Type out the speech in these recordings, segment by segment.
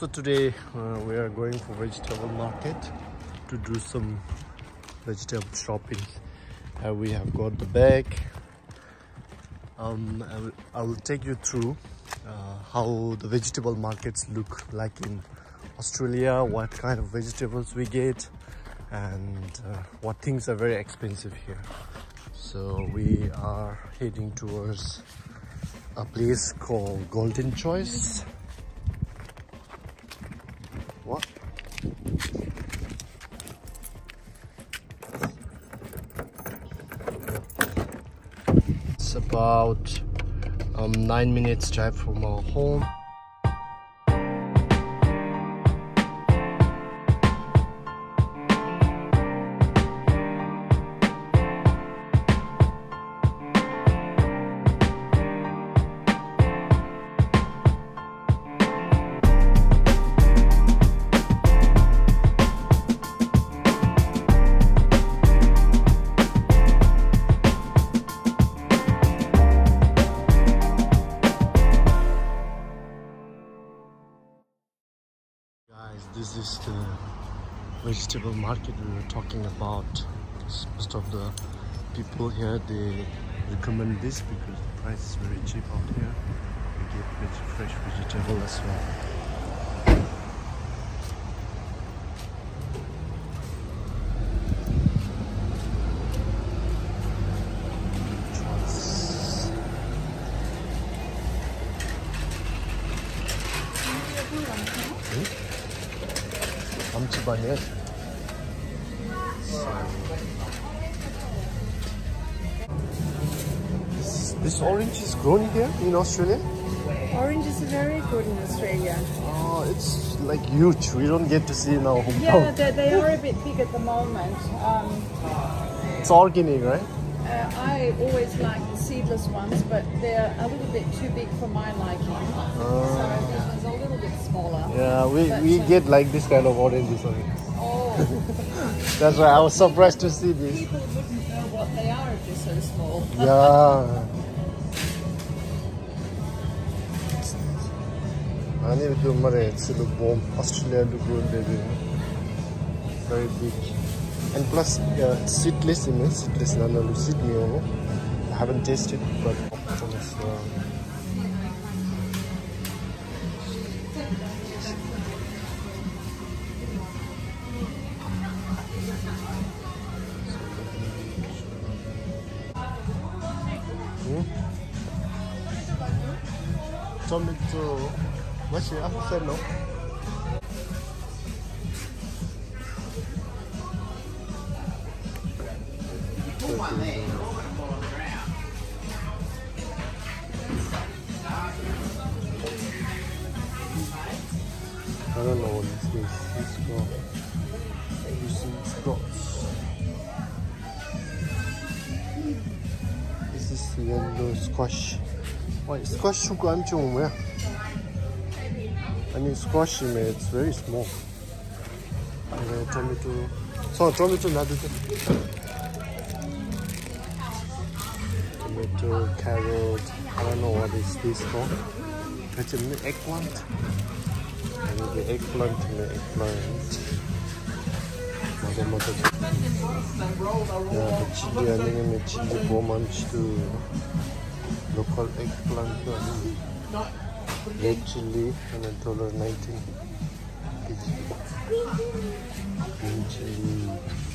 So today uh, we are going for vegetable market to do some vegetable shopping. Uh, we have got the bag. Um, I will, take you through uh, how the vegetable markets look like in Australia, what kind of vegetables we get, and uh, what things are very expensive here. So we are heading towards a place called Golden Choice. About um, nine minutes drive from our home. This is the vegetable market we were talking about. Most of the people here they recommend this because the price is very cheap out here. We get fresh vegetable as well. this. This, orange is grown here in Australia? Orange is very good in Australia. Oh, it's like huge. We don't get to see in our hometown. Yeah, they, they are a bit big at the moment. Um, it's organic, right? Uh, I always like the seedless ones, but they're a little bit too big for my liking. Uh, so smaller. Yeah, we, but we so get like this kind of oranges on. Oh. That's why I was surprised to see this. People wouldn't know what they are if they're so small. yeah. I need to do ya, it's a bomb, Australia look good, baby. Very big. And plus, uh, seedless, you mean seedless in Sydney oh. I haven't tasted, but... Uh, tomato what's your apple no Thank you. I don't know what this is. It's got using spots. This is yellow squash. Wait, squash should go into where? I mean squash in it's very small. And uh, tomato. So tomato another Tomato, carrot, I don't know what is this called. It's an eggplant. I need the eggplant and the eggplant. Mother, mother. Yeah, die Chili, I think the Chili Bomanch too. Local eggplant. Red chili and a dollar ninety. Green chili.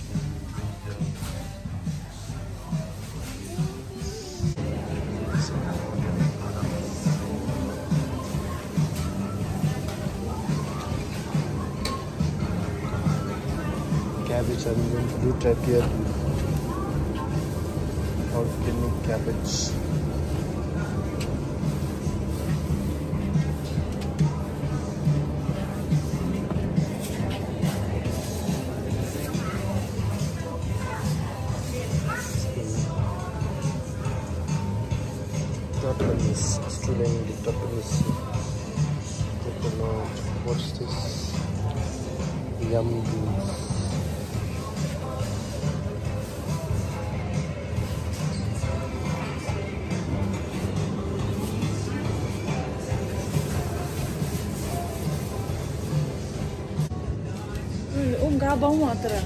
Cabbage and blue trappier. Organic cabbage. Japanese, Australian Japanese coconut. What's this? Yum beans. um ga ba um atra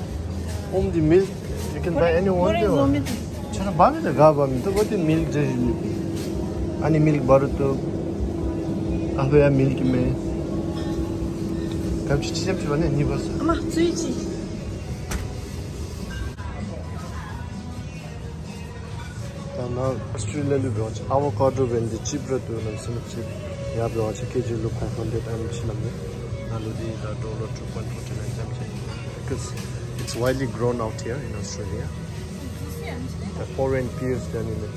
um the milk you can buy any one there chana ba ne ga ba to go the milk je ani milk bar to ahve ya milk me kap chi chep chwa ne ni bas ma zui chi na Australia lu byo avocado ben de cheap ro to na sim cheap ya byo che ke je lu confunded am chi lam ne lu di da dollar 2.49 jam che because it's widely grown out here in australia. The foreign peers then in it.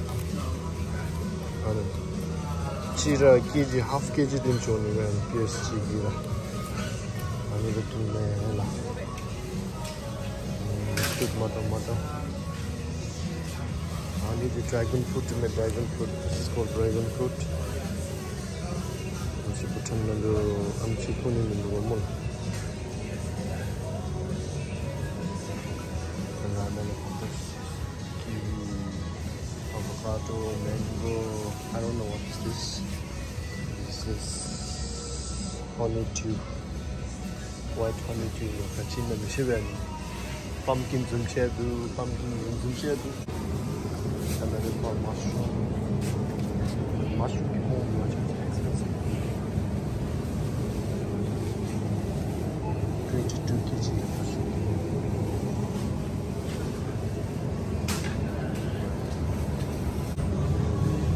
Chira kg half kg din choni wen peers chi gira ani tu me la mm, stick mata mata. Ani the dragon fruit me dragon fruit. This is called dragon fruit कुठं आमची कोणी मुलगा मग avocado, mango, I don't know what is this. This is honeydew, white honeydew. Kachin na mishiran. Pumpkin zumchedu, pumpkin zumchedu. Another called mushroom. Mushroom, mushroom.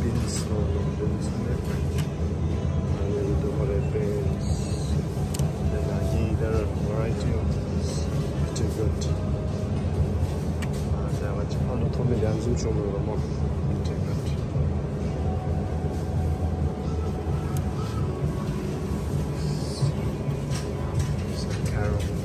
Beans no no beans and the other beans then ahi there are variety terrible.